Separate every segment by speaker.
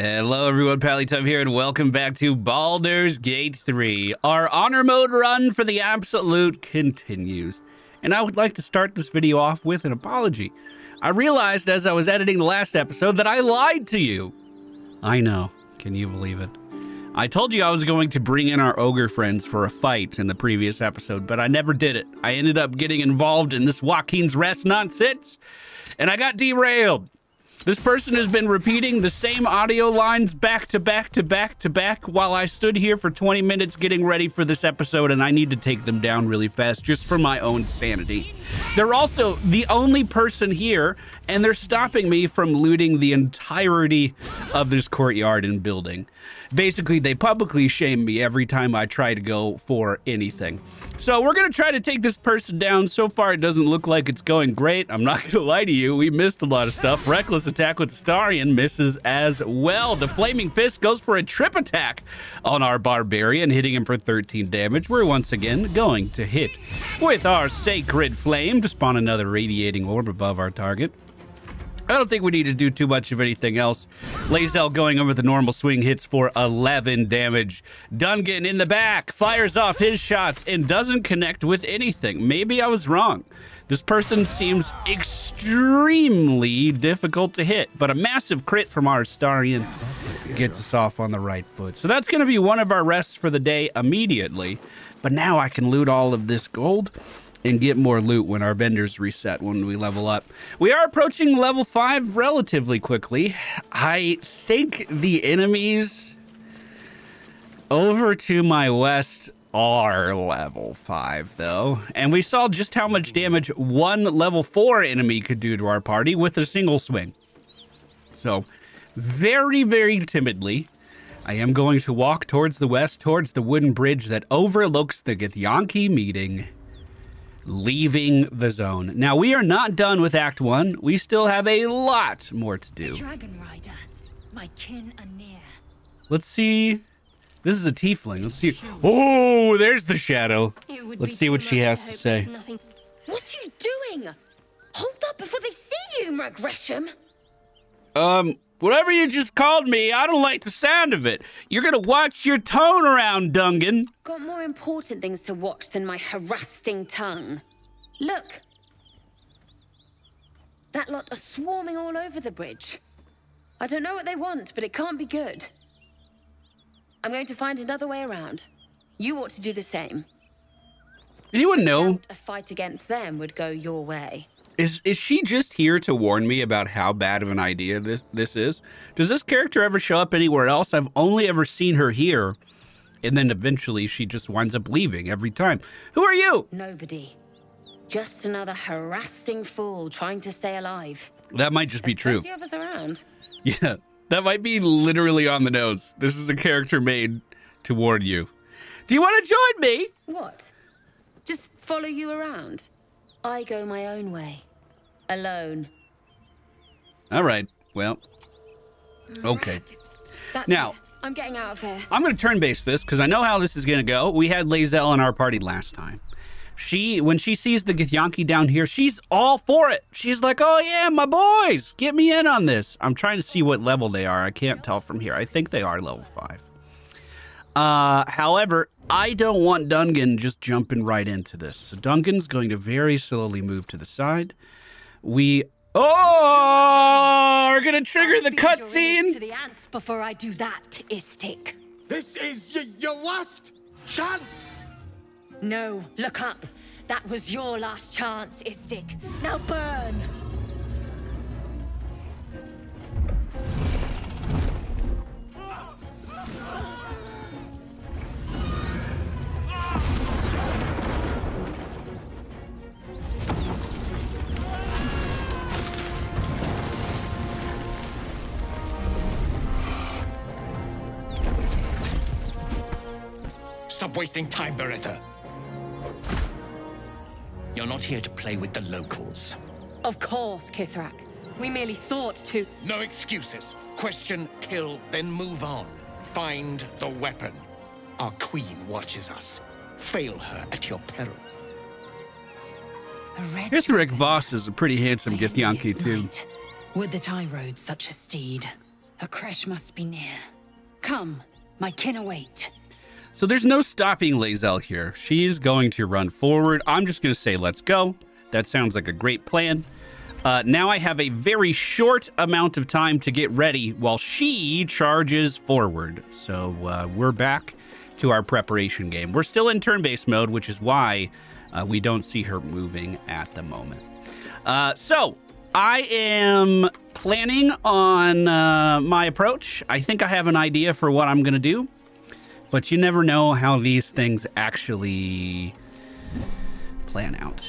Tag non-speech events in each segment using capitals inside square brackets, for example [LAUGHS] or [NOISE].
Speaker 1: Hello everyone, Pallytime here, and welcome back to Baldur's Gate 3. Our honor mode run for the Absolute continues. And I would like to start this video off with an apology. I realized as I was editing the last episode that I lied to you. I know. Can you believe it? I told you I was going to bring in our ogre friends for a fight in the previous episode, but I never did it. I ended up getting involved in this Waukeen's Rest nonsense, and I got derailed. This person has been repeating the same audio lines back to back to back to back while I stood here for 20 minutes getting ready for this episode, and I need to take them down really fast just for my own sanity. They're also the only person here, and they're stopping me from looting the entirety of this courtyard and building. Basically, they publicly shame me every time I try to go for anything. So we're going to try to take this person down. So far, it doesn't look like it's going great. I'm not [LAUGHS] going to lie to you. We missed a lot of stuff. Reckless attack with Astarion misses as well. The Flaming Fist goes for a trip attack on our Barbarian, hitting him for 13 damage. We're once again going to hit with our Sacred Flame to spawn another Radiating Orb above our target. I don't think we need to do too much of anything else. Lae'zel going over the normal swing hits for 11 damage. Dungen in the back fires off his shots and doesn't connect with anything. Maybe I was wrong. This person seems extremely difficult to hit, but a massive crit from our Starion gets us off on the right foot. So that's going to be one of our rests for the day immediately. But now I can loot all of this gold and get more loot when our vendors reset when we level up. We are approaching level 5 relatively quickly. I think the enemies over to my west are level 5 though. And we saw just how much damage one level 4 enemy could do to our party with a single swing. So, very, very timidly, I am going to walk towards the west, towards the wooden bridge that overlooks the Githyanki meeting leaving the zone. Now, we are not done with Act 1. We still have a lot more to do.
Speaker 2: Dragon Rider, my kin are near.
Speaker 1: Let's see. This is a tiefling. Let's see. Oh, there's the shadow. Let's see what she has to say.
Speaker 2: What are you doing? Hold up before they see you, Merc Gresham.
Speaker 1: Um, whatever you just called me, I don't like the sound of it. You're gonna watch your tone around, Dungen.
Speaker 2: Got more important things to watch than my harassing tongue. Look. That lot are swarming all over the bridge. I don't know what they want, but it can't be good. I'm going to find another way around. You ought to do the same.
Speaker 1: Anyone know?
Speaker 2: A fight against them would go your way.
Speaker 1: Is is she just here to warn me about how bad of an idea this this is? Does this character ever show up anywhere else? I've only ever seen her here, and then eventually she just winds up leaving every time. Who are you?
Speaker 2: Nobody. Just another harassing fool trying to stay alive.
Speaker 1: That might just be
Speaker 2: There's
Speaker 1: true.
Speaker 2: Plenty of us around.
Speaker 1: Yeah, that might be literally on the nose. This is a character made to warn you. Do you want to join me?
Speaker 2: What? Just follow you around? I go my own way. Alone.
Speaker 1: All right. Well, okay.
Speaker 2: That's
Speaker 1: Now-
Speaker 2: it. I'm getting out of here.
Speaker 1: I'm going to turn base this because I know how this is going to go. We had Lae'zel in our party last time. She, when she sees the Githyanki down here, she's all for it. She's like, "Oh yeah, my boys, get me in on this." I'm trying to see what level they are. I can't tell from here. I think they are level five. Uh, however, I don't want Dungen just jumping right into this. So Dungen's going to very slowly move to the side. We oh, are going to trigger the
Speaker 3: Feed your
Speaker 1: cutscene.
Speaker 3: to the ants before I do that, Istik.
Speaker 4: This is y- your last chance!
Speaker 3: No, look up. That was your last chance, Istik. Now burn!
Speaker 4: Stop wasting time, Baretha. You're not here to play with the locals.
Speaker 3: Of course, Kithrak. We merely sought to.
Speaker 4: No excuses. Question, kill, then move on. Find the weapon. Our queen watches us. Fail her at your peril.
Speaker 5: A red
Speaker 1: Ithric Voss is a pretty handsome Githyanki, too.
Speaker 5: Would that I rode such a steed.
Speaker 3: A creche must be near. Come, my kin await.
Speaker 1: So there's no stopping Lae'zel here. She's going to run forward. I'm just going to say, let's go. That sounds like a great plan. Uh, now I have a very short amount of time to get ready while she charges forward. So uh, we're back to our preparation game. We're still in turn-based mode, which is why uh, we don't see her moving at the moment. Uh, so I am planning on uh, my approach. I think I have an idea for what I'm going to do, but you never know how these things actually plan out.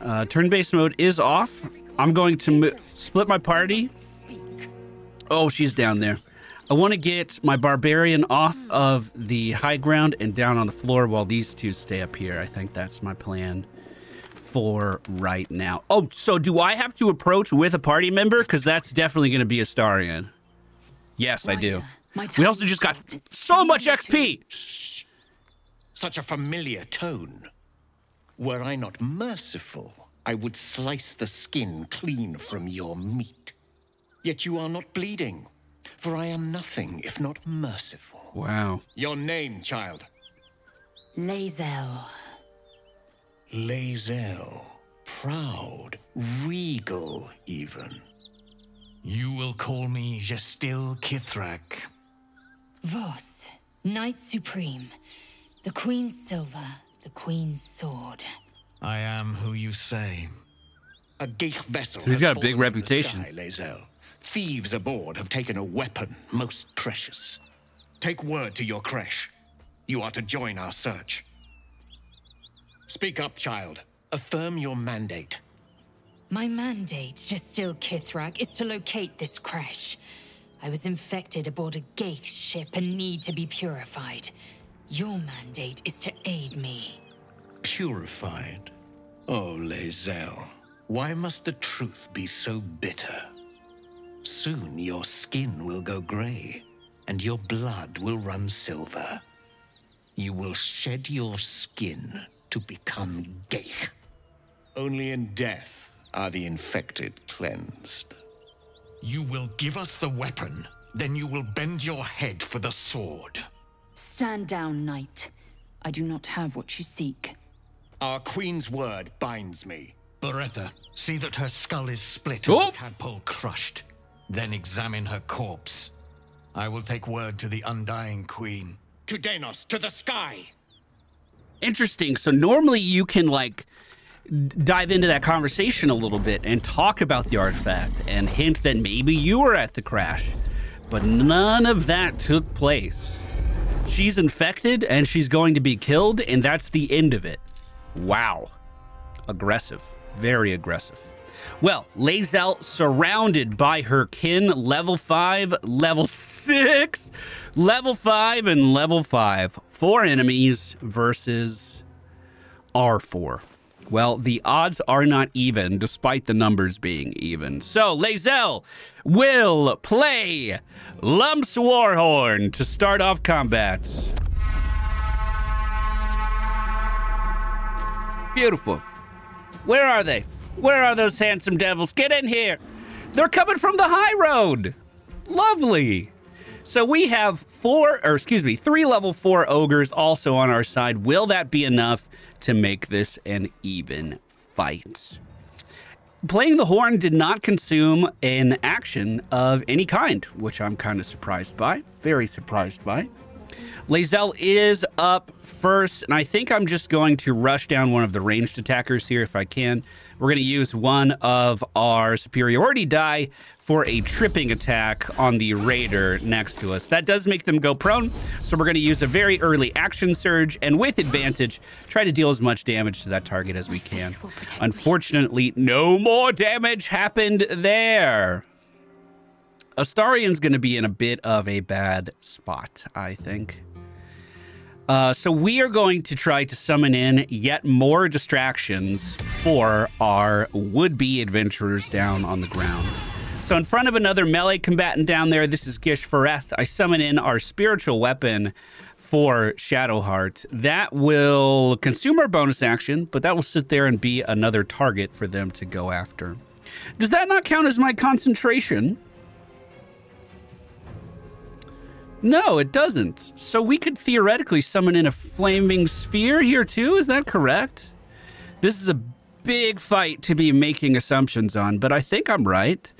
Speaker 1: Uh, turn-based mode is off. I'm going to split my party. Oh, she's down there. I want to get my barbarian off of the high ground and down on the floor while these two stay up here. I think that's my plan for right now. Oh, so do I have to approach with a party member? Because that's definitely going to be Astarion. Yes, I do. We also just got so much XP.
Speaker 4: Shh. Such a familiar tone. Were I not merciful, I would slice the skin clean from your meat. Yet you are not bleeding, for I am nothing if not merciful.
Speaker 1: Wow.
Speaker 4: Your name, child?
Speaker 3: Lae'zel.
Speaker 4: Lae'zel. Proud, regal, even.
Speaker 5: You will call me Gestil Kithrak.
Speaker 3: Voss, Knight Supreme. The Queen's silver, the Queen's sword.
Speaker 5: I am who you say.
Speaker 4: A Ghaik vessel.
Speaker 1: So he's got a big reputation.
Speaker 4: Sky, Thieves aboard have taken a weapon most precious. Take word to your creche. You are to join our search. Speak up, child. Affirm your mandate.
Speaker 3: My mandate, Gestil Kithrak, is to locate this creche. I was infected aboard a Ghaik ship and need to be purified. Your mandate is to aid me.
Speaker 4: Purified? Oh, Lae'zel. Why must the truth be so bitter? Soon your skin will go gray, and your blood will run silver. You will shed your skin to become Ghaik. Only in death are the infected cleansed.
Speaker 5: You will give us the weapon, then you will bend your head for the sword.
Speaker 3: Stand down, Knight. I do not have what you seek.
Speaker 4: Our queen's word binds me.
Speaker 5: Baretha, see that her skull is split
Speaker 1: Oh!
Speaker 5: and the tadpole crushed. Then examine her corpse. I will take word to the Undying Queen.
Speaker 4: To Danos, to the sky!
Speaker 1: Interesting. So normally you can like d- dive into that conversation a little bit and talk about the artifact and hint that maybe you were at the crash. But none of that took place. She's infected and she's going to be killed, and that's the end of it. Wow. Aggressive. Very aggressive. Well, Lae'zel surrounded by her kin, level 5, level 6, level 5, and level 5. Four enemies versus R4. Well, the odds are not even, despite the numbers being even. So, Lae'zel will play Lumps Warhorn to start off combat. Beautiful. Where are they? Where are those handsome devils? Get in here. They're coming from the high road. Lovely. So we have four, or excuse me, three level four ogres also on our side. Will that be enough to make this an even fight? Playing the horn did not consume an action of any kind, which I'm kind of surprised by. Very surprised by. Lae'zel is up first, and I think I'm just going to rush down one of the ranged attackers here if I can. We're going to use one of our superiority die for a tripping attack on the raider next to us. That does make them go prone, so we're going to use a very early action surge, and with advantage, try to deal as much damage to that target as we can.
Speaker 3: will protect me.
Speaker 1: Unfortunately, no more damage happened there. Astarion's going to be in a bit of a bad spot, I think. Uh, so we are going to try to summon in yet more distractions for our would-be adventurers down on the ground. So in front of another melee combatant down there, this is Gish Fareth. I summon in our spiritual weapon for Shadowheart. That will consume our bonus action, but that will sit there and be another target for them to go after. Does that not count as my concentration? No, it doesn't. So we could theoretically summon in a flaming sphere here too, is that correct? This is a big fight to be making assumptions on, but I think I'm right.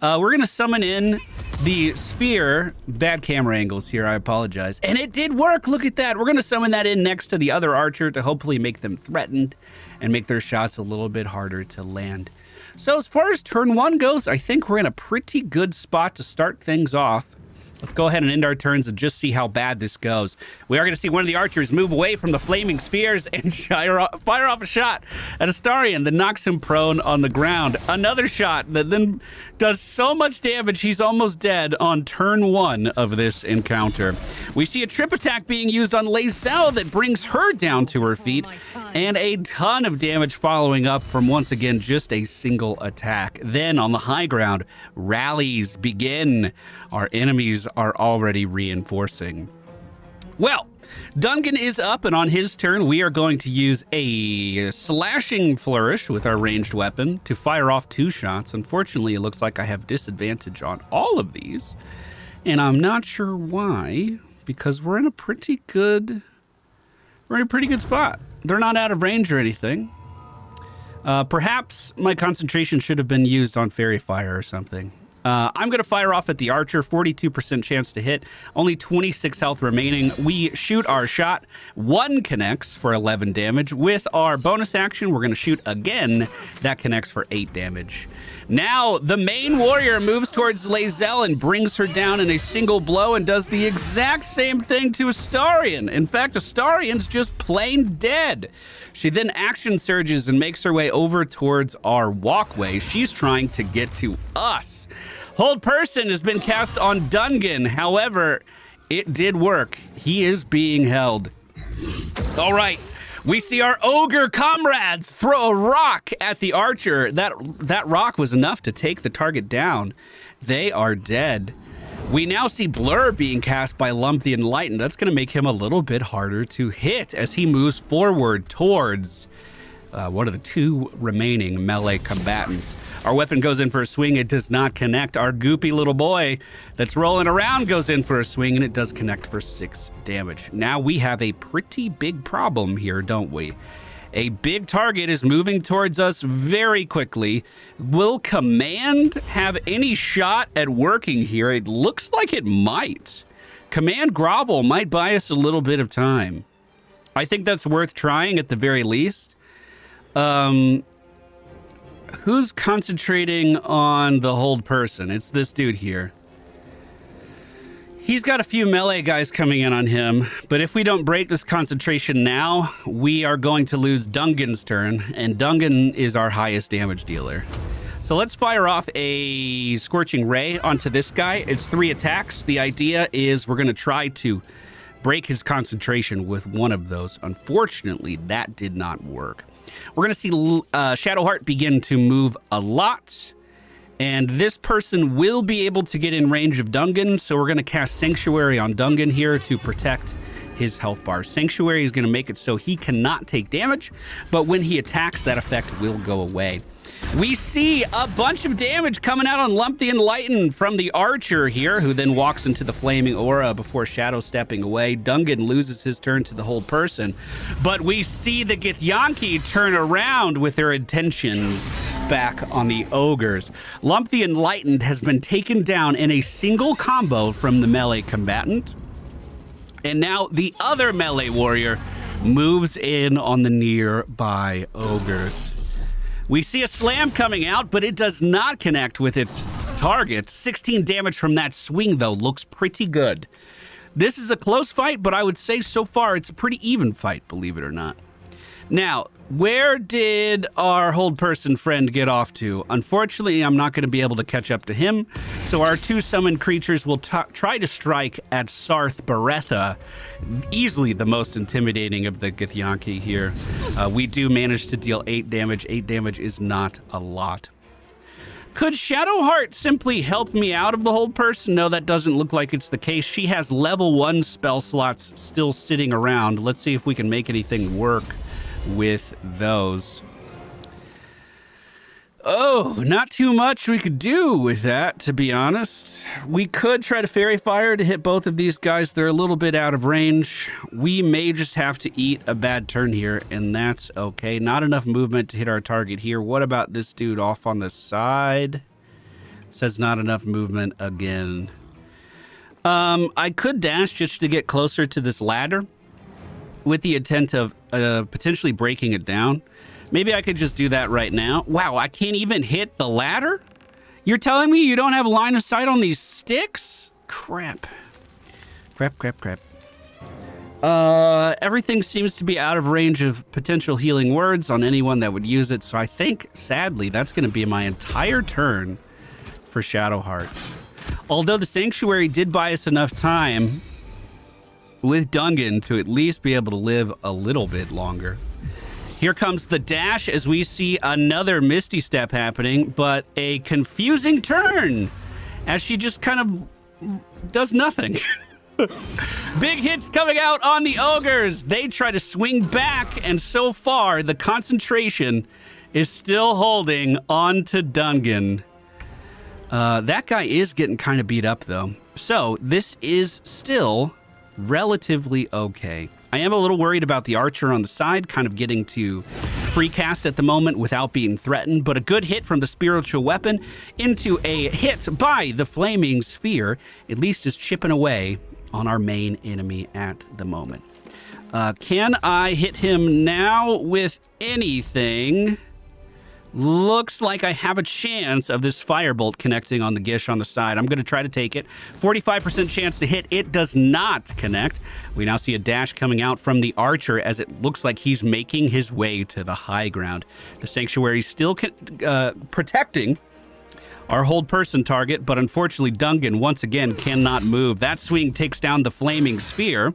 Speaker 1: Uh, we're to summon in the sphere. Bad camera angles here, I apologize. And it did work, look at that. We're to summon that in next to the other archer to hopefully make them threatened and make their shots a little bit harder to land. So as far as turn one goes, I think we're in a pretty good spot to start things off. Let's go ahead and end our turns and just see how bad this goes. We are going to see one of the archers move away from the flaming spheres and [LAUGHS] fire off a shot at Astarion that knocks him prone on the ground. Another shot that then does so much damage he's almost dead on turn one of this encounter. We see a trip attack being used on Lae'zel that brings her down to her feet and a ton of damage following up from once again just a single attack. Then on the high ground, rallies begin. Our enemies are already reinforcing. Well, Dungen is up, and on his turn, we are going to use a slashing flourish with our ranged weapon to fire off two shots. Unfortunately, it looks like I have disadvantage on all of these, and I'm not sure why, because we're in a pretty good, we're in a pretty good spot. They're not out of range or anything. Uh, perhaps my concentration should have been used on Faerie Fire or something. Uh, I'm going to fire off at the archer, 42% chance to hit, only 26 health remaining. We shoot our shot, one connects for 11 damage. With our bonus action, we're going to shoot again, that connects for 8 damage. Now, the main warrior moves towards Lae'zel and brings her down in a single blow and does the exact same thing to Astarion. In fact, Astarion's just plain dead. She then action surges and makes her way over towards our walkway. She's trying to get to us. Hold person has been cast on Dungen. However, it did work. He is being held. All right. We see our ogre comrades throw a rock at the archer. That that rock was enough to take the target down. They are dead. We now see Blur being cast by Lump the Enlightened. That's going to make him a little bit harder to hit as he moves forward towards uh, one of the two remaining melee combatants. Our weapon goes in for a swing. It does not connect. Our goopy little boy that's rolling around goes in for a swing, and it does connect for six damage. Now we have a pretty big problem here, don't we? A big target is moving towards us very quickly. Will Command have any shot at working here? It looks like it might. Command Grovel might buy us a little bit of time. I think that's worth trying at the very least. Um, who's concentrating on the hold person? It's this dude here. He's got a few melee guys coming in on him, but if we don't break this concentration now, we are going to lose Dungen's turn, and Dungen is our highest damage dealer. So let's fire off a Scorching Ray onto this guy. It's three attacks. The idea is we're going to try to break his concentration with one of those. Unfortunately, that did not work. We're going to see uh, Shadowheart begin to move a lot. And this person will be able to get in range of Dungen, so we're going to cast Sanctuary on Dungen here to protect his health bar. Sanctuary is going to make it so he cannot take damage, but when he attacks, that effect will go away. We see a bunch of damage coming out on Lump the Enlightened from the Archer here, who then walks into the Flaming Aura before Shadow stepping away. Dungen loses his turn to the hold person, but we see the Githyanki turn around with their attention back on the Ogres. Lump the Enlightened has been taken down in a single combo from the melee combatant, and now the other melee warrior moves in on the nearby Ogres. We see a slam coming out, but it does not connect with its target. 16 damage from that swing, though, looks pretty good. This is a close fight, but I would say so far it's a pretty even fight, believe it or not. Now, where did our hold person friend get off to? Unfortunately, I'm not going to be able to catch up to him, so our two summoned creatures will try to strike at Sarth Baretha, easily the most intimidating of the Githyanki here. Uh, we do manage to deal 8 damage. 8 damage is not a lot. Could Shadowheart simply help me out of the hold person? No, that doesn't look like it's the case. She has level 1 spell slots still sitting around. Let's see if we can make anything work with those. Oh, not too much we could do with that, to be honest. We could try to Faerie Fire to hit both of these guys. They're a little bit out of range. We may just have to eat a bad turn here, and that's okay. Not enough movement to hit our target here. What about this dude off on the side? Says not enough movement again. Um, I could dash just to get closer to this ladder with the intent of uh, potentially breaking it down. Maybe I could just do that right now. Wow, I can't even hit the ladder? You're telling me you don't have line of sight on these sticks? Crap. Crap, crap, crap. Uh, everything seems to be out of range of potential healing words on anyone that would use it, so I think, sadly, that's going to be my entire turn for Shadowheart. Although the Sanctuary did buy us enough time with Dungen to at least be able to live a little bit longer. Here comes the dash as we see another Misty Step happening, but a confusing turn as she just kind of does nothing. [LAUGHS] Big hits coming out on the ogres. They try to swing back, and so far the concentration is still holding on to Dungan. Uh, that guy is getting kind of beat up, though. So this is still relatively okay. I am a little worried about the archer on the side, kind of getting to free cast at the moment without being threatened, but a good hit from the spiritual weapon into a hit by the flaming sphere at least is chipping away on our main enemy at the moment. Uh, can I hit him now with anything? Looks like I have a chance of this firebolt connecting on the Gish on the side. I'm going to try to take it. 45% chance to hit. It does not connect. We now see a dash coming out from the archer as it looks like he's making his way to the high ground. The sanctuary is still uh, protecting our hold person target, but unfortunately Dungen once again cannot move. That swing takes down the flaming sphere.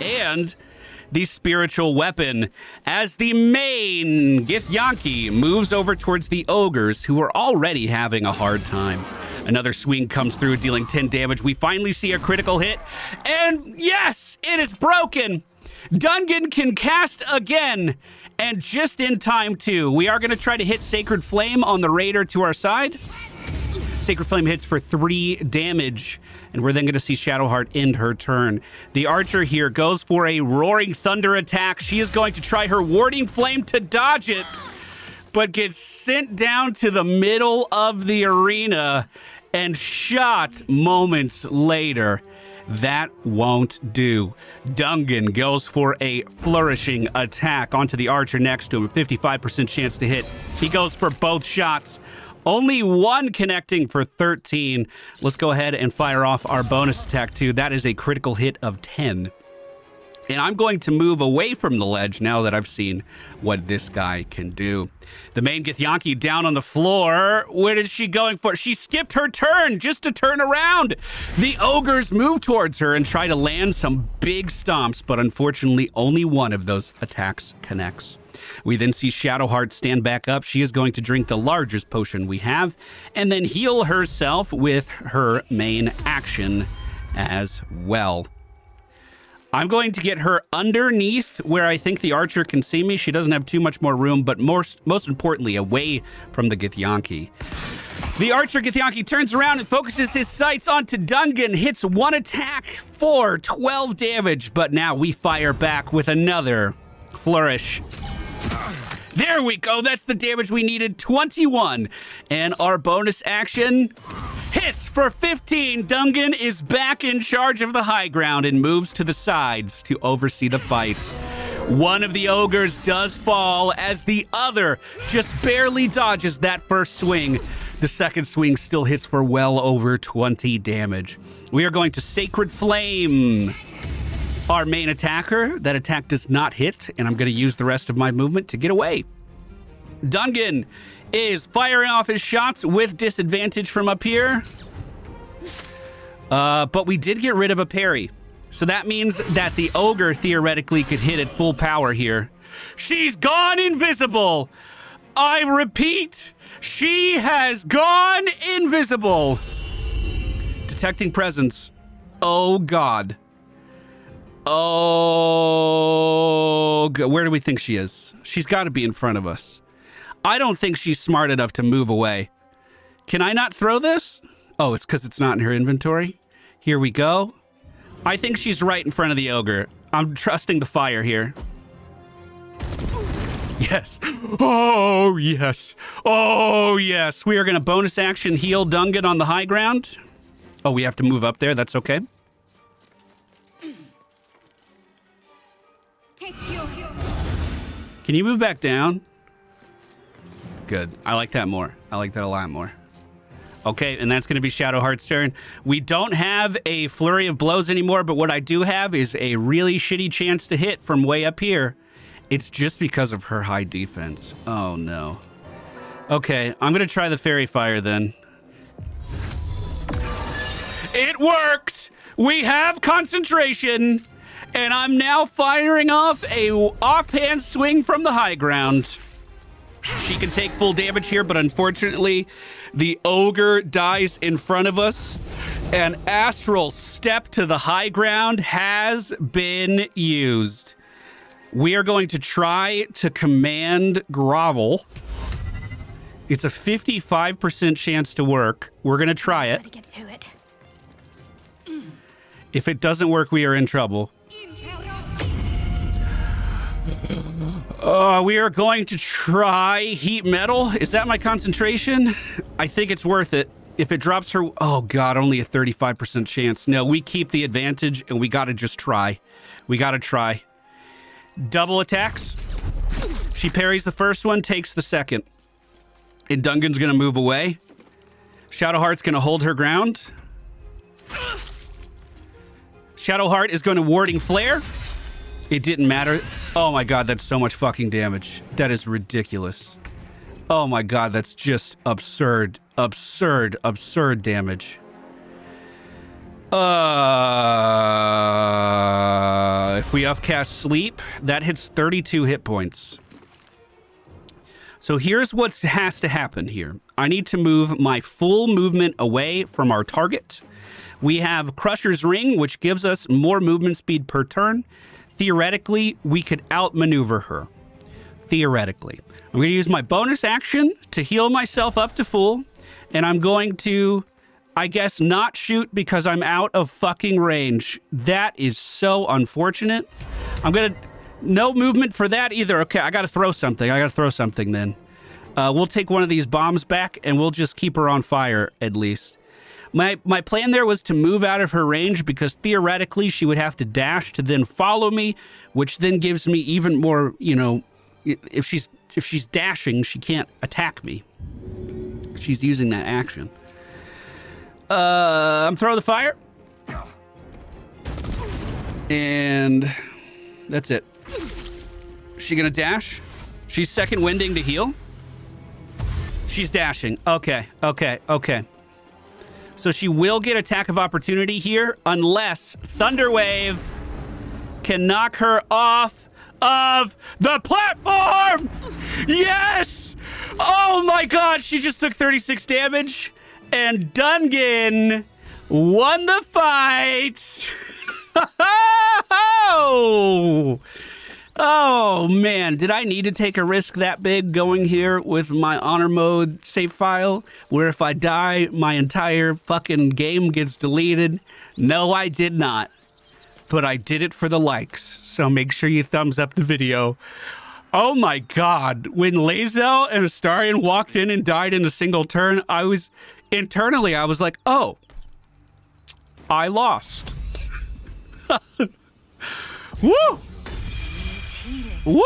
Speaker 1: And the spiritual weapon as the main Githyanki moves over towards the ogres who are already having a hard time. Another swing comes through, dealing 10 damage. We finally see a critical hit. And yes, it is broken. Dungen can cast again. And just in time, too. We are going to try to hit Sacred Flame on the Raider to our side. Sacred Flame hits for three damage and we're then going to see Shadowheart end her turn. The archer here goes for a Roaring Thunder attack. She is going to try her Warding Flare to dodge it, but gets sent down to the middle of the arena and shot moments later. That won't do. Dungen goes for a flourishing attack onto the archer next to him. 55% chance to hit. He goes for both shots. Only one connecting for 13. Let's go ahead and fire off our bonus attack too. That is a critical hit of 10. And I'm going to move away from the ledge now that I've seen what this guy can do. The main Githyanki down on the floor. Where is she going for? She skipped her turn just to turn around. The ogres move towards her and try to land some big stomps, but unfortunately, only one of those attacks connects. We then see Shadowheart stand back up. She is going to drink the largest potion we have and then heal herself with her main action as well. I'm going to get her underneath where I think the archer can see me. She doesn't have too much more room, but most, most importantly, away from the Githyanki. The archer Githyanki turns around and focuses his sights onto Dungen, hits one attack for 12 damage, but now we fire back with another flourish. There we go. That's the damage we needed. 21. And our bonus action hits for 15. Dungen is back in charge of the high ground and moves to the sides to oversee the fight. One of the ogres does fall as the other just barely dodges that first swing. The second swing still hits for well over 20 damage. We are going to Sacred Flame our main attacker. That attack does not hit, and I'm going to use the rest of my movement to get away. Dungen is firing off his shots with disadvantage from up here. Uh, but we did get rid of a parry. So that means that the ogre theoretically could hit at full power here. She's gone invisible. I repeat, she has gone invisible. Detecting presence. Oh, God. Oh, where do we think she is? She's got to be in front of us. I don't think she's smart enough to move away. Can I not throw this? Oh, it's because it's not in her inventory. Here we go. I think she's right in front of the ogre. I'm trusting the fire here. Yes. Oh, yes. Oh, yes. We are going to bonus action heal Dungen on the high ground. Oh, we have to move up there. That's okay. Can you move back down? Good. I like that more. I like that a lot more. Okay, and that's going to be Shadowheart's turn. We don't have a flurry of blows anymore, but what I do have is a really shitty chance to hit from way up here. It's just because of her high defense. Oh, no. Okay, I'm going to try the Faerie Fire then. It worked! We have concentration, and I'm now firing off a offhand swing from the high ground. She can take full damage here, but unfortunately, the ogre dies in front of us. An astral step to the high ground has been used. We are going to try to command grovel. It's a 55% chance to work. We're going to try it.
Speaker 2: Better get to it.
Speaker 1: If it doesn't work, we are in trouble. Uh, we are going to try heat metal. Is that my concentration? I think it's worth it. If it drops her... Oh, God, only a 35% chance. No, we keep the advantage, and we got to just try. We got to try. Double attacks. She parries the first one, takes the second. And Dungen's going to move away. Shadowheart's going to hold her ground. Shadowheart is going to warding flare. It didn't matter. Oh my god, that's so much fucking damage. That is ridiculous. Oh my god, that's just absurd. Absurd, absurd damage. Uh, if we upcast sleep, that hits 32 hit points. So here's what has to happen here. I need to move my full movement away from our target. We have Crusher's Ring, which gives us more movement speed per turn. Theoretically, we could outmaneuver her. Theoretically. I'm going to use my bonus action to heal myself up to full. And I'm going to, I guess, not shoot because I'm out of fucking range. That is so unfortunate. I'm going to... No movement for that either. Okay, I got to throw something. I got to throw something then. Uh, we'll take one of these bombs back and we'll just keep her on fire at least. My my plan there was to move out of her range because theoretically she would have to dash to then follow me, which then gives me even more, you know, if she's if she's dashing, she can't attack me. She's using that action. Uh, I'm throwing the fire. And that's it. She gonna dash? She's second winding to heal. She's dashing. Okay, okay, okay. So she will get attack of opportunity here unless Thunderwave can knock her off of the platform. Yes! Oh my god, she just took 36 damage and Dungen won the fight. [LAUGHS] oh! Oh man, did I need to take a risk that big going here with my honor mode save file where if I die, my entire fucking game gets deleted? No, I did not. But I did it for the likes, so make sure you thumbs up the video. Oh my god, when Lae'zel and Astarion walked in and died in a single turn, I was internally I was like, "Oh, I lost." [LAUGHS] Woo! Woo!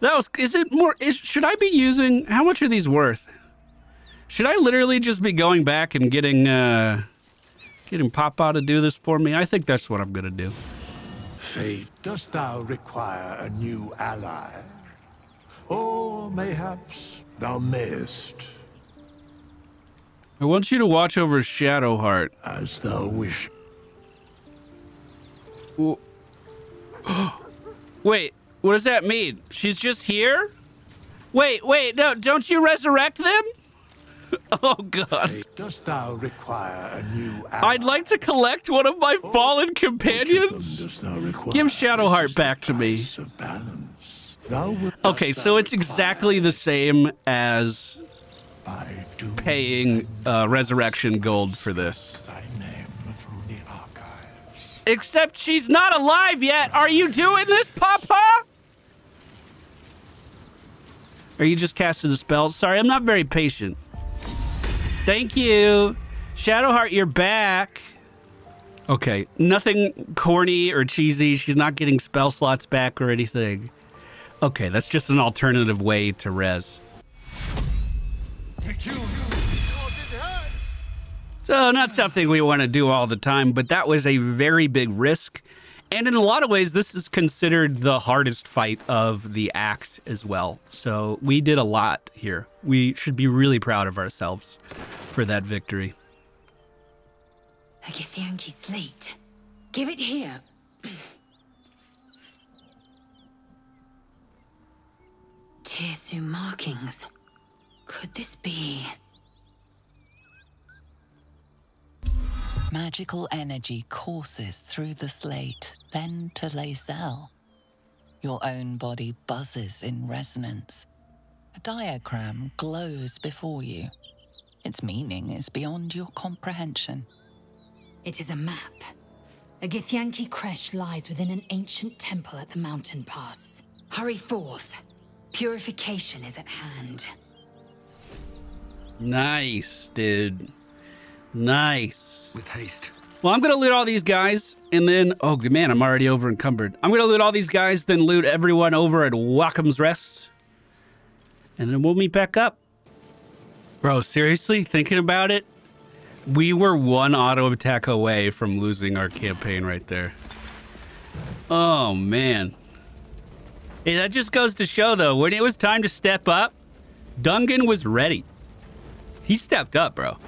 Speaker 1: That was. Is it more? Is, should I be using? How much are these worth? Should I literally just be going back and getting uh, getting Papa to do this for me? I think that's what I'm gonna do.
Speaker 6: Fate, dost thou require a new ally? Or mayhaps thou mayest,
Speaker 1: I want you to watch over Shadowheart.
Speaker 6: as thou wish. [GASPS]
Speaker 1: Wait, what does that mean? She's just here? Wait, wait, no, don't you resurrect them? [LAUGHS] oh god.
Speaker 6: Dost thou require a new ally?
Speaker 1: I'd like to collect one of my fallen
Speaker 6: of them
Speaker 1: companions.
Speaker 6: dost thou require?
Speaker 1: Give Shadowheart back to me.
Speaker 6: dance of balance. Thou wilt
Speaker 1: Okay, so it's exactly the same as paying uh, resurrection gold for this.
Speaker 6: thy name from the archives.
Speaker 1: Except she's not alive yet. Are you doing this, Papa? Are you just casting a spell? Sorry, I'm not very patient. Thank you. Shadowheart, you're back. Okay, nothing corny or cheesy. She's not getting spell slots back or anything. Okay, that's just an alternative way to res. So, not something we want to do all the time, but that was a very big risk. And in a lot of ways, this is considered the hardest fight of the act as well. So, we did a lot here. We should be really proud of ourselves for that victory.
Speaker 3: A Githyanki slate. Give it here. [CLEARS THROAT] Tirsu markings. Could this be...
Speaker 7: Magical energy courses through the slate, then to Lae'zel. Your own body buzzes in resonance. A diagram glows before you. Its meaning is beyond your comprehension.
Speaker 3: It is a map. A Githyanki creche lies within an ancient temple at the mountain pass. Hurry forth. Purification is at hand.
Speaker 1: Nice, dude. Nice.
Speaker 8: With haste.
Speaker 1: Well, I'm to loot all these guys, and then, oh good man, I'm already over encumbered. I'm to loot all these guys, then loot everyone over at Waukeen's Rest. And then we'll meet back up. Bro, seriously, thinking about it, we were one auto attack away from losing our campaign right there. Oh, man. Hey, that just goes to show, though, when it was time to step up, Dungen was ready. He stepped up, bro.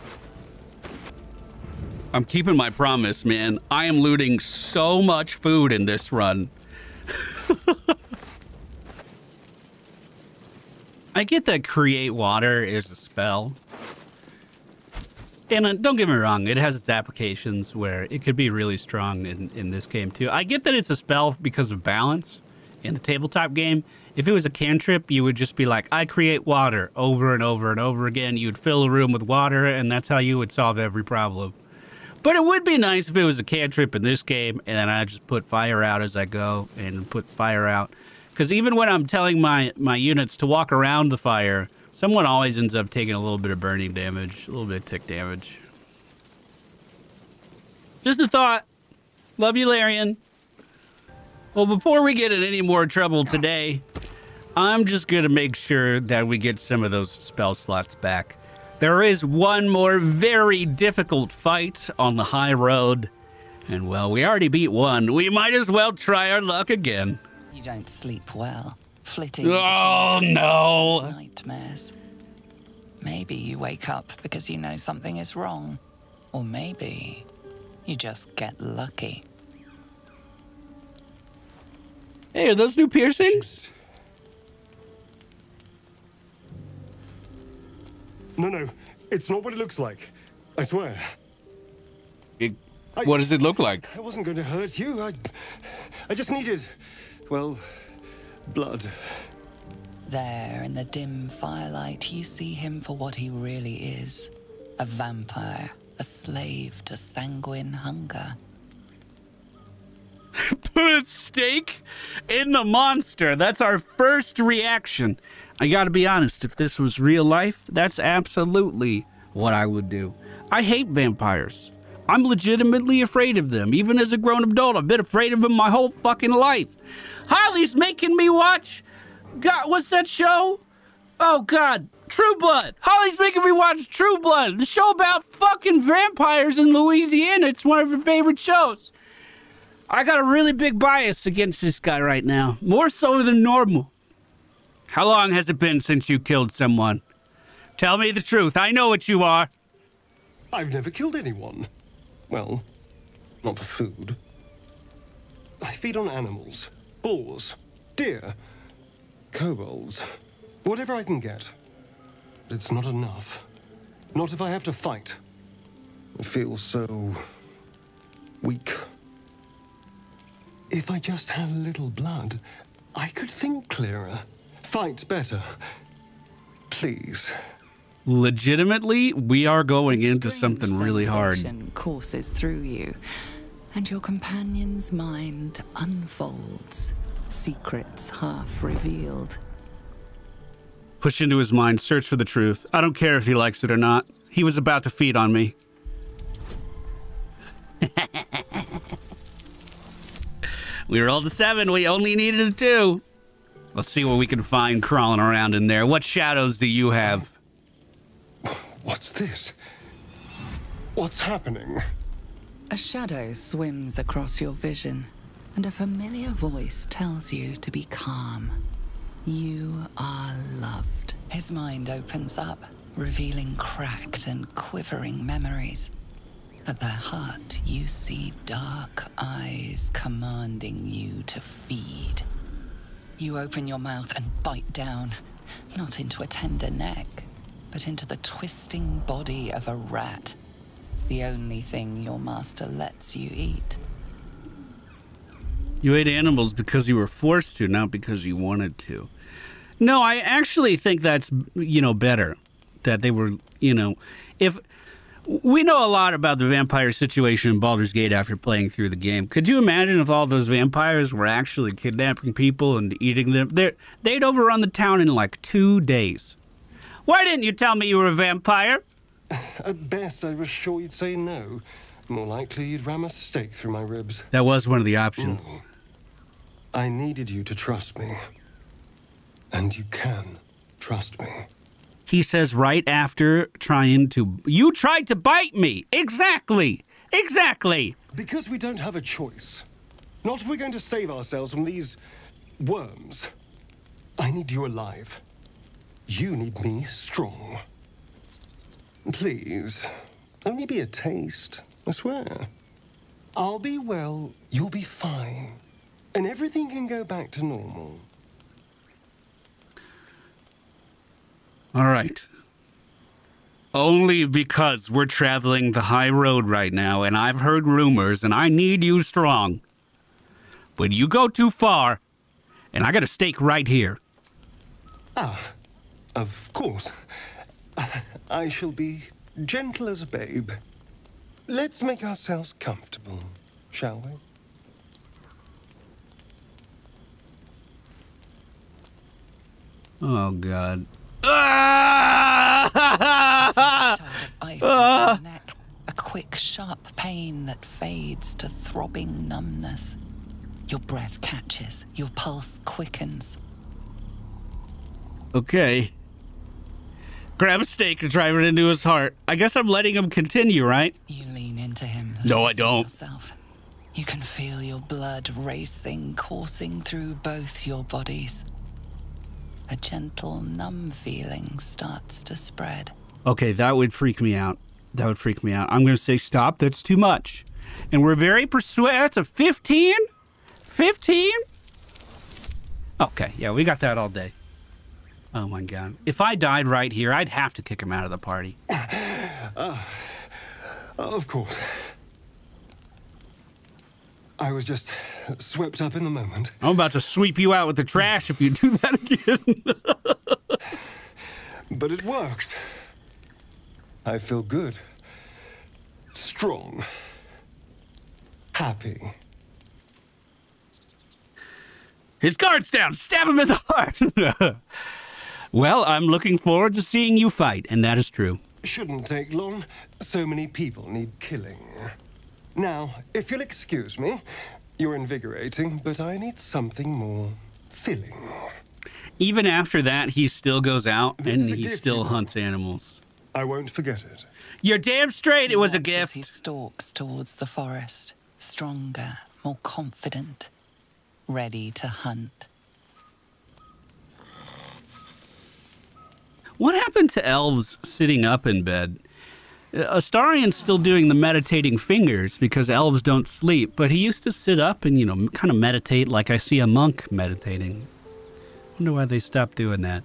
Speaker 1: I'm keeping my promise, man. I am looting so much food in this run. [LAUGHS] I get that create water is a spell. And uh, don't get me wrong, it has its applications where it could be really strong in, in this game too. I get that it's a spell because of balance in the tabletop game. If it was a cantrip, you would just be like, I create water over and over and over again. You'd fill a room with water, and that's how you would solve every problem. But it would be nice if it was a cantrip in this game, and then I just put fire out as I go and put fire out. Because even when I'm telling my, my units to walk around the fire, someone always ends up taking a little bit of burning damage, a little bit of tick damage. Just a thought. Love you, Larian. Well, before we get in any more trouble today, I'm just going to make sure that we get some of those spell slots back. There is one more very difficult fight on the high road. And well, we already beat one. We might as well try our luck again.
Speaker 7: You don't sleep well, flitting
Speaker 1: Oh,
Speaker 7: between
Speaker 1: no.
Speaker 7: dreams and nightmares. Maybe you wake up because you know something is wrong, or maybe you just get lucky.
Speaker 1: Hey, are those new piercings?
Speaker 9: No, no, it's not what it looks like. I swear.
Speaker 1: It- what does it look like?
Speaker 9: I wasn't going to hurt you. I, I just needed, well, blood.
Speaker 7: There, in the dim firelight, you see him for what he really is a vampire, a slave to sanguine hunger. [LAUGHS]
Speaker 1: Put a stake in the monster. That's our first reaction. I gotta be honest, if this was real life, that's absolutely what I would do. I hate vampires. I'm legitimately afraid of them. Even as a grown adult, I've been afraid of them my whole fucking life. Holly's making me watch. God, what's that show? Oh God, True Blood. Holly's making me watch True Blood, the show about fucking vampires in Louisiana. It's one of her favorite shows. I got a really big bias against this guy right now, more so than normal. How long has it been since you killed someone? Tell me the truth. I know what you are.
Speaker 9: I've never killed anyone. Well, not for food. I feed on animals, boars, deer, kobolds, whatever I can get. But it's not enough. Not if I have to fight. I feel so weak. If I just had a little blood, I could think clearer, fight better. Please.
Speaker 1: Legitimately, we are going
Speaker 7: A
Speaker 1: into something really hard.
Speaker 7: sensation courses through you, and your companion's mind unfolds, secrets half revealed.
Speaker 1: Push into his mind, search for the truth. I don't care if he likes it or not. He was about to feed on me. [LAUGHS] we rolled a seven. We only needed a two. Let's see what we can find crawling around in there. What shadows do you have?
Speaker 9: What's this? What's happening?
Speaker 7: A shadow swims across your vision, and a familiar voice tells you to be calm. You are loved. His mind opens up, revealing cracked and quivering memories. At their heart, you see dark eyes commanding you to feed. You open your mouth and bite down, not into a tender neck, but into the twisting body of a rat. The only thing your master lets you eat.
Speaker 1: You ate animals because you were forced to, not because you wanted to. No, I actually think that's, you know, better. That they were, you know, if we know a lot about the vampire situation in Baldur's Gate after playing through the game. Could you imagine if all those vampires were actually kidnapping people and eating them? They're, they'd overrun the town in like two days. Why didn't you tell me you were a vampire? [SIGHS]
Speaker 9: At best, I was sure you'd say no. More likely, you'd ram a stake through my ribs.
Speaker 1: That was one of the options. Mm.
Speaker 9: I needed you to trust me. And you can trust me.
Speaker 1: He says right after trying to. You tried to bite me! Exactly! Exactly!
Speaker 9: Because we don't have a choice. Not if we're going to save ourselves from these worms. I need you alive. You need me strong. Please, only be a taste, I swear. I'll be well, you'll be fine. And everything can go back to normal.
Speaker 1: All right. Only because we're traveling the high road right now, and I've heard rumors, and I need you strong. But you go too far, and I got a stake right here.
Speaker 9: Ah, of course. I shall be gentle as a babe. Let's make ourselves comfortable, shall we?
Speaker 1: Oh, God.
Speaker 7: Shard ice into your ah! neck. A quick, sharp pain that fades to throbbing numbness. Your breath catches, your pulse quickens.
Speaker 1: Okay. Grab a stake and drive it into his heart. I guess I'm letting him continue, right?
Speaker 7: You lean into him.
Speaker 1: No, I don't.
Speaker 7: Yourself. You can feel your blood racing, coursing through both your bodies. A gentle, numb feeling starts to spread.
Speaker 1: Okay, that would freak me out. That would freak me out. I'm going to say stop. That's too much. And we're very persuasive. That's a 15? 15? Okay, yeah, we got that all day. Oh my god. If I died right here, I'd have to kick him out of the party. [SIGHS]
Speaker 9: Uh, of course. I was just swept up in the moment.
Speaker 1: I'm about to sweep you out with the trash if you do that again.
Speaker 9: But it worked. I feel good. Strong. Happy.
Speaker 1: His guard's down. Stab him in the heart. [LAUGHS] well, I'm looking forward to seeing you fight, and that is true.
Speaker 9: Shouldn't take long. So many people need killing. Now, if you'll excuse me, you're invigorating, but I need something more filling.
Speaker 1: Even after that, he still goes out
Speaker 9: This
Speaker 1: and he still
Speaker 9: you know.
Speaker 1: hunts animals.
Speaker 9: I won't forget it.
Speaker 1: You're damn straight. It was a
Speaker 7: gift. He stalks towards the forest, stronger, more confident, ready to hunt.
Speaker 1: What happened to elves sitting up in bed? Uh, Astarion's still doing the meditating fingers because elves don't sleep, but he used to sit up and, you know, kind of meditate like I see a monk meditating. Wonder why they stopped doing that.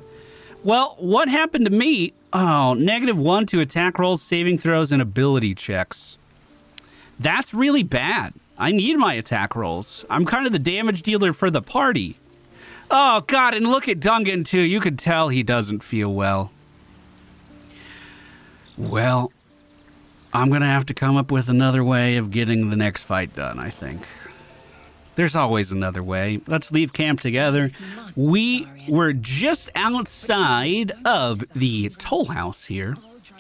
Speaker 1: Well, what happened to me? Oh, negative one to attack rolls, saving throws, and ability checks. That's really bad. I need my attack rolls. I'm kind of the damage dealer for the party. Oh, God, and look at Dungen, too. You could tell he doesn't feel well. Well, I'm going to have to come up with another way of getting the next fight done, I think. There's always another way. Let's leave camp together. We were just outside of the toll house here.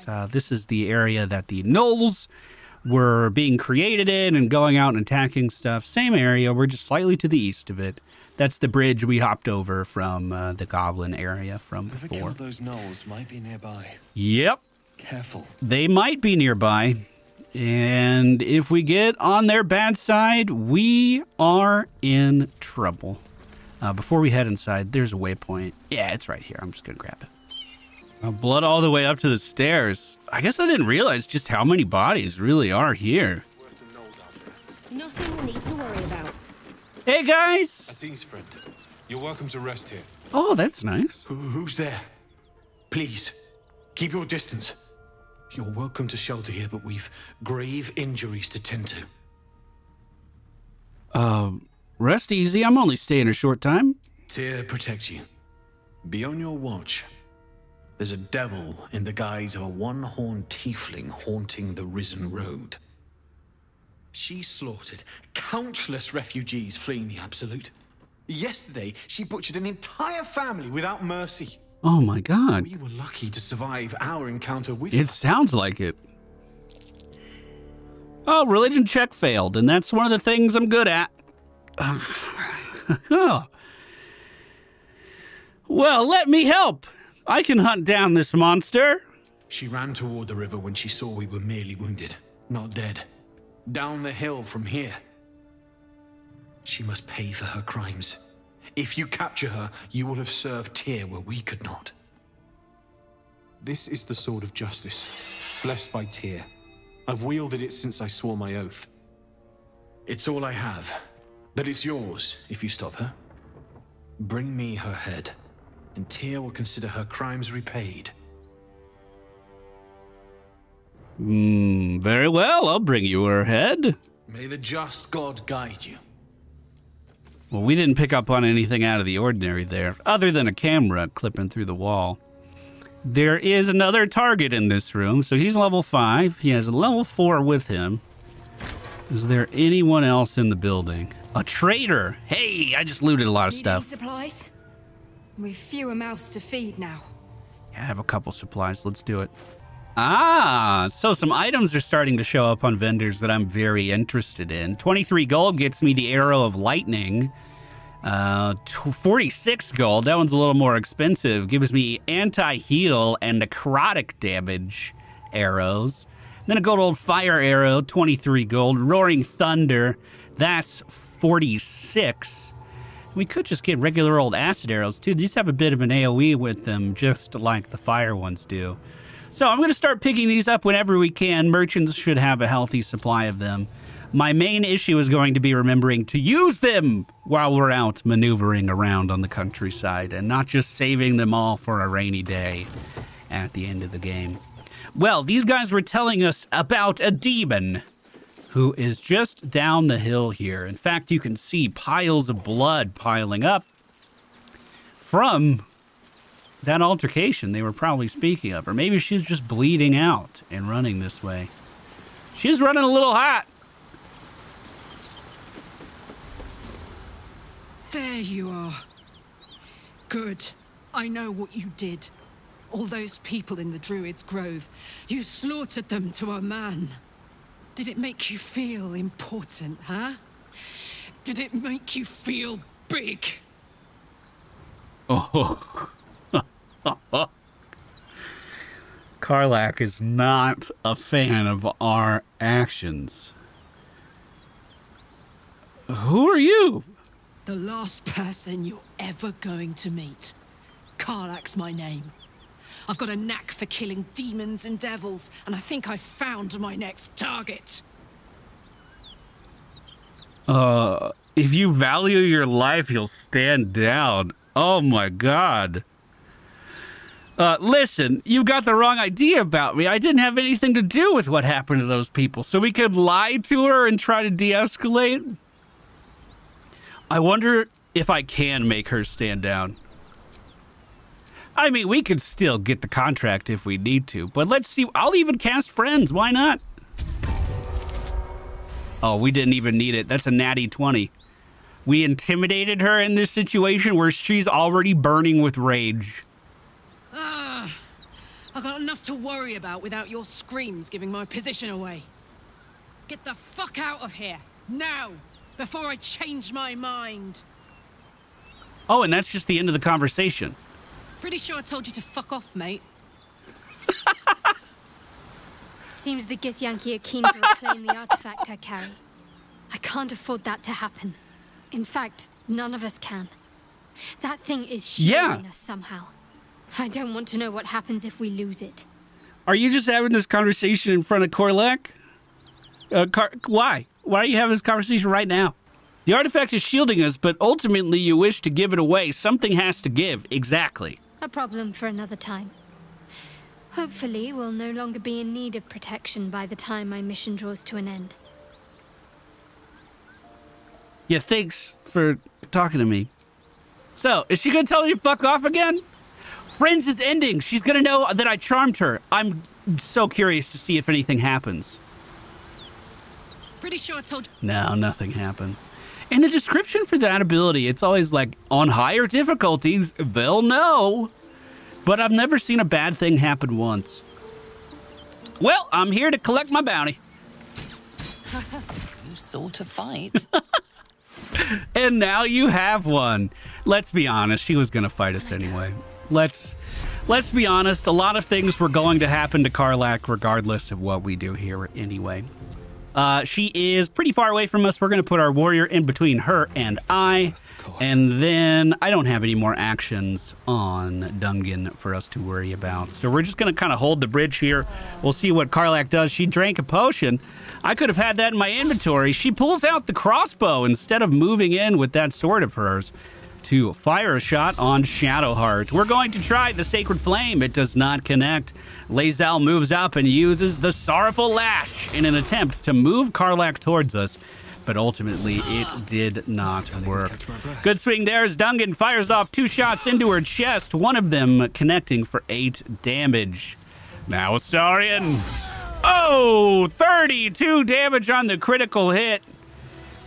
Speaker 1: Uh, this is the area that the gnolls were being created in and going out and attacking stuff. Same area, we're just slightly to the east of it. That's the bridge we hopped over from uh, the goblin area from before.
Speaker 10: those gnolls might be nearby.
Speaker 1: Yep,
Speaker 10: Careful.
Speaker 1: they might be nearby. And if we get on their bad side, we are in trouble. Uh, before we head inside, there's a waypoint. Yeah, it's right here. I'm just going to grab it. Uh, blood all the way up to the stairs. I guess I didn't realize just how many bodies really are here.
Speaker 2: Nothing we need to worry about.
Speaker 1: Hey, guys.
Speaker 11: That's East friend. You're welcome to rest here.
Speaker 1: Oh, that's nice.
Speaker 4: Who, who's there? Please, keep your distance. You're welcome to shelter here, but we've grave injuries to tend to.
Speaker 1: Um, rest easy. I'm only staying a short time.
Speaker 4: Tyr protect you. Be on your watch. There's a devil in the guise of a one-horned tiefling haunting the risen road. She slaughtered countless refugees fleeing the Absolute. Yesterday, she butchered an entire family without mercy.
Speaker 1: Oh my god.
Speaker 4: We were lucky to survive our encounter with
Speaker 1: It sounds like it. Oh, religion check failed, and that's one of the things I'm good at. [SIGHS] oh. Well, let me help. I can hunt down this monster.
Speaker 4: She ran toward the river when she saw we were merely wounded, not dead. Down the hill from here. She must pay for her crimes. If you capture her, you will have served Tyr where we could not.
Speaker 11: This is the sword of justice, blessed by Tyr. I've wielded it since I swore my oath.
Speaker 4: It's all I have, but it's yours if you stop her. Bring me her head, and Tyr will consider her crimes repaid.
Speaker 1: Hmm, very well, I'll bring you her head.
Speaker 4: May the just God guide you.
Speaker 1: Well, we didn't pick up on anything out of the ordinary there, other than a camera clipping through the wall. There is another target in this room, so he's level 5. He has a level 4 with him. Is there anyone else in the building? A traitor! Hey, I just looted a lot of
Speaker 12: Need
Speaker 1: stuff.
Speaker 12: Supplies? We've fewer mouths to feed now.
Speaker 1: Yeah, I have a couple supplies. Let's do it. Ah, so some items are starting to show up on vendors that I'm very interested in. 23 gold gets me the Arrow of Lightning. Uh, 46 gold, that one's a little more expensive. Gives me anti-heal and necrotic damage arrows. Then a good old fire arrow, 23 gold. Roaring Thunder, that's 46. We could just get regular old acid arrows too. These have a bit of an AoE with them, just like the fire ones do. So I'm going to start picking these up whenever we can. Merchants should have a healthy supply of them. My main issue is going to be remembering to use them while we're out maneuvering around on the countryside and not just saving them all for a rainy day at the end of the game. Well, these guys were telling us about a demon who is just down the hill here. In fact, you can see piles of blood piling up from that altercation they were probably speaking of. Or maybe she's just bleeding out and running this way. She's running a little hot.
Speaker 13: There you are. Good. I know what you did. All those people in the Druid's Grove. You slaughtered them to a man. Did it make you feel important, huh? Did it make you feel big? [LAUGHS]
Speaker 1: Oh. Karlach is not a fan of our actions. Who are you?
Speaker 13: The last person you're ever going to meet. Karlach's my name. I've got a knack for killing demons and devils, and I think I've found my next target.
Speaker 1: Uh, if you value your life, you'll stand down. Oh my god. Uh, listen, you've got the wrong idea about me. I didn't have anything to do with what happened to those people, so we could lie to her and try to de escalate. I wonder if I can make her stand down. I mean, we could still get the contract if we need to, but let's see. I'll even cast friends. Why not? Oh, we didn't even need it. That's a natty 20. We intimidated her in this situation where she's already burning with rage.
Speaker 13: Ah, I got enough to worry about without your screams giving my position away. Get the fuck out of here, now, before I change my mind.
Speaker 1: Oh, and that's just the end of the conversation.
Speaker 13: Pretty sure I told you to fuck off, mate.
Speaker 14: It [LAUGHS] seems the Githyanki are keen to reclaim the artifact I carry. I can't afford that to happen. In fact, none of us can. That thing is shielding
Speaker 1: Yeah.
Speaker 14: us somehow. I don't want to know what happens if we lose it.
Speaker 1: Are you just having this conversation in front of Karlach? Uh, Car- why? Why are you having this conversation right now? The artifact is shielding us, but ultimately you wish to give it away. Something has to give. Exactly.
Speaker 14: A problem for another time. Hopefully, we'll no longer be in need of protection by the time my mission draws to an end.
Speaker 1: Yeah, thanks for talking to me. So, is she gonna tell me to fuck off again? Friends is ending. She's gonna know that I charmed her. I'm so curious to see if anything happens.
Speaker 13: Pretty sure I told.
Speaker 1: No, nothing happens. In the description for that ability, it's always like on higher difficulties, they'll know. But I've never seen a bad thing happen once. Well, I'm here to collect my bounty. [LAUGHS]
Speaker 7: You sort of fight. [LAUGHS]
Speaker 1: And now you have one. Let's be honest, she was going to fight us anyway. Let's let's be honest, a lot of things were going to happen to Karlach regardless of what we do here anyway. Uh, she is pretty far away from us. We're going to put our warrior in between her and I. And then I don't have any more actions on Dungen for us to worry about. So we're just going to kind of hold the bridge here. We'll see what Karlach does. She drank a potion. I could have had that in my inventory. She pulls out the crossbow instead of moving in with that sword of hers to fire a shot on Shadowheart. We're going to try the Sacred Flame. It does not connect. Lae'zel moves up and uses the Sorrowful Lash in an attempt to move Karlach towards us, but ultimately it [GASPS] did not work. Good swing there as Dungen fires off two shots into her chest, one of them connecting for eight damage. Now Astarion. Oh, 32 damage on the critical hit.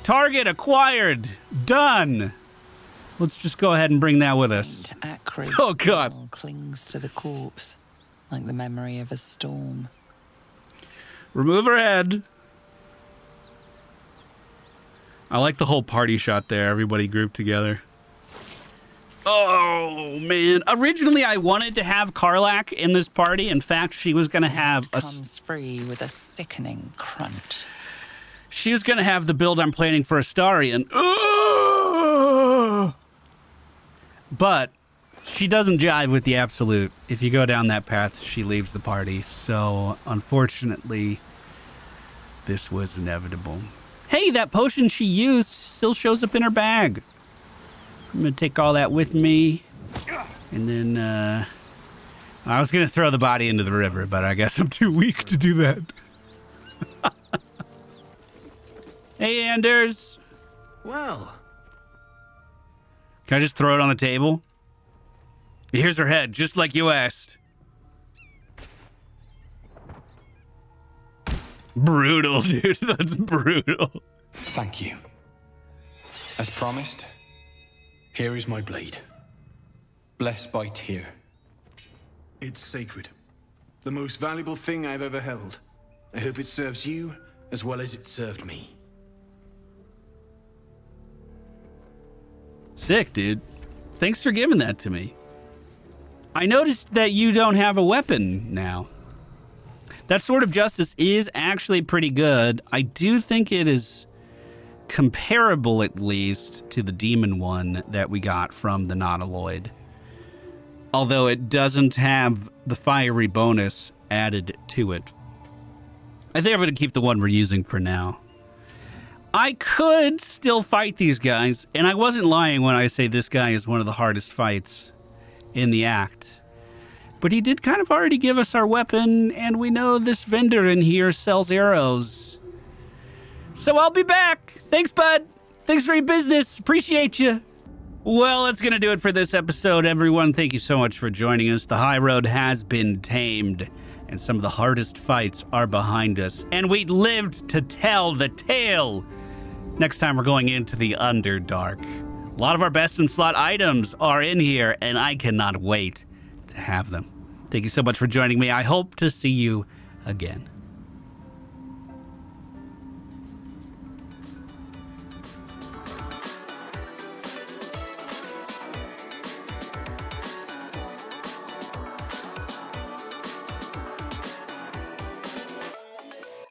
Speaker 1: Target acquired. Done. Let's just go ahead and bring that with us. Oh, God.
Speaker 7: clings to the corpse, like the memory of a storm.
Speaker 1: Remove her head. I like the whole party shot there. Everybody grouped together. Oh man! Originally, I wanted to have Karlach in this party. In fact, she was going to have a. s-
Speaker 7: Comes free with a sickening crunch.
Speaker 1: She was going to have the build I'm planning for Astarion. Ugh! But she doesn't jive with the absolute. If you go down that path, she leaves the party. So, unfortunately, this was inevitable. Hey, that potion she used still shows up in her bag. I'm going to take all that with me. And then, uh, I was going to throw the body into the river, but I guess I'm too weak to do that. [LAUGHS] hey, Anders.
Speaker 6: Well,
Speaker 1: Can I just throw it on the table? Here's her head, just like you asked. Brutal, [LAUGHS] dude. That's brutal.
Speaker 15: Thank you. As promised, here is my blade. Blessed by Tyr.
Speaker 6: it's sacred. The most valuable thing I've ever held. I hope it serves you as well as it served me.
Speaker 1: Sick, dude. Thanks for giving that to me. I noticed that you don't have a weapon now. That sword of justice is actually pretty good. I do think it is comparable, at least, to the demon one that we got from the Nautiloid. Although it doesn't have the fiery bonus added to it. I think I'm going to keep the one we're using for now. I could still fight these guys, and I wasn't lying when I say this guy is one of the hardest fights in the act. But he did kind of already give us our weapon, and we know this vendor in here sells arrows. So I'll be back. Thanks, bud. Thanks for your business. Appreciate you. Well, that's going to do it for this episode, everyone. Thank you so much for joining us. The high road has been tamed, and some of the hardest fights are behind us. And we lived to tell the tale. Next time, we're going into the Underdark. A lot of our best in slot items are in here, and I cannot wait to have them. Thank you so much for joining me. I hope to see you again.